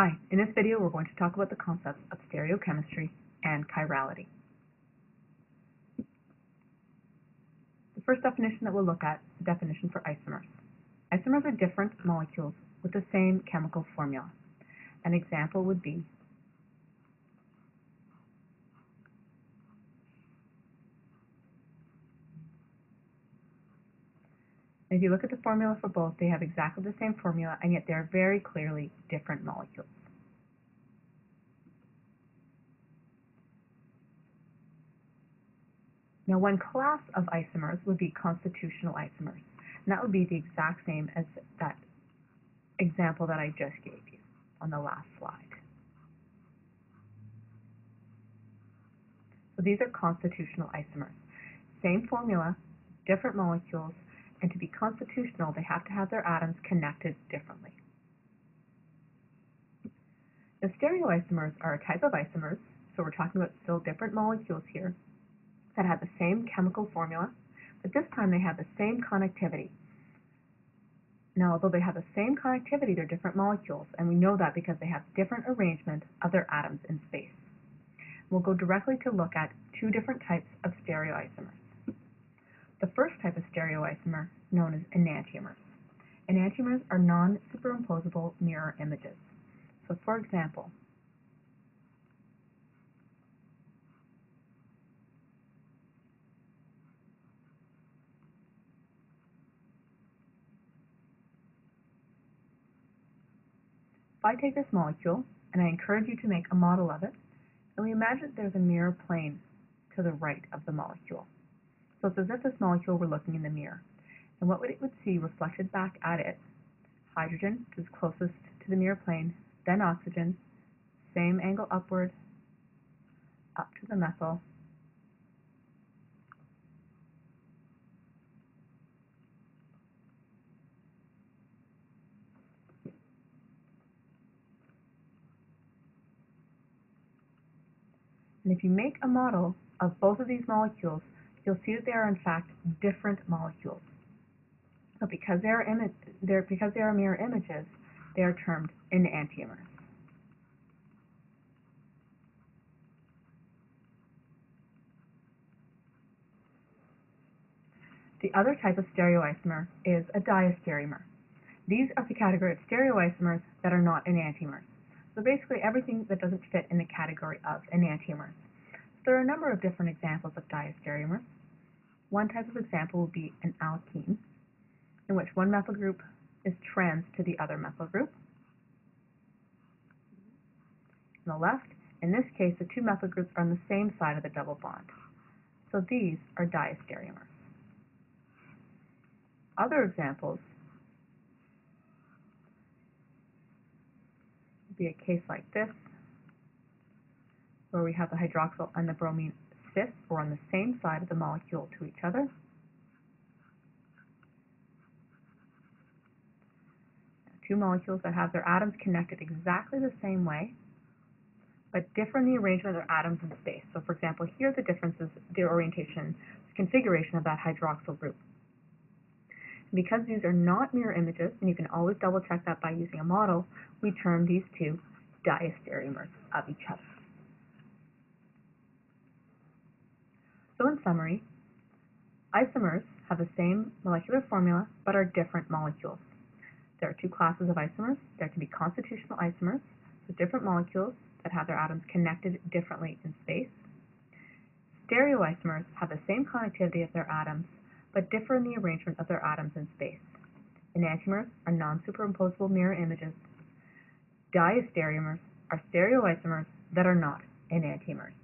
Hi, in this video we're going to talk about the concepts of stereochemistry and chirality. The first definition that we'll look at is the definition for isomers. Isomers are different molecules with the same chemical formula. An example would be if you look at the formula for both, they have exactly the same formula, and yet they're very clearly different molecules. Now, one class of isomers would be constitutional isomers, and that would be the exact same as that example that I just gave you on the last slide. So these are constitutional isomers. Same formula, different molecules, and to be constitutional, they have to have their atoms connected differently. The stereoisomers are a type of isomers, so we're talking about still different molecules here, that have the same chemical formula, but this time they have the same connectivity. Now, although they have the same connectivity, they're different molecules, and we know that because they have different arrangement of their atoms in space. We'll go directly to look at two different types of stereoisomers. The first type of stereoisomer, known as enantiomers. Enantiomers are non-superimposable mirror images. So for example, if I take this molecule and I encourage you to make a model of it, and we imagine there's a mirror plane to the right of the molecule. So if this molecule were looking in the mirror. And what it would see reflected back at it, hydrogen which is closest to the mirror plane, then oxygen, same angle upward, up to the methyl, And if you make a model of both of these molecules, you'll see that they are in fact different molecules. So because they are, because they are mirror images, they are termed enantiomers. The other type of stereoisomer is a diastereomer. These are the category of stereoisomers that are not enantiomers. So basically everything that doesn't fit in the category of enantiomers. So there are a number of different examples of diastereomers. One type of example would be an alkene, in which one methyl group is trans to the other methyl group. On the left, in this case, the two methyl groups are on the same side of the double bond. So these are diastereomers. Other examples would be a case like this, where we have the hydroxyl and the bromine cis or on the same side of the molecule to each other. Two molecules that have their atoms connected exactly the same way, but differ in the arrangement of their atoms in space. So for example, here the difference is the orientation, the configuration of that hydroxyl group. because these are not mirror images, and you can always double check that by using a model, we term these two diastereomers of each other. So in summary, isomers have the same molecular formula but are different molecules. There are two classes of isomers. There can be constitutional isomers, so different molecules that have their atoms connected differently in space. Stereoisomers have the same connectivity of their atoms but differ in the arrangement of their atoms in space. Enantiomers are non-superimposable mirror images. Diastereomers are stereoisomers that are not enantiomers.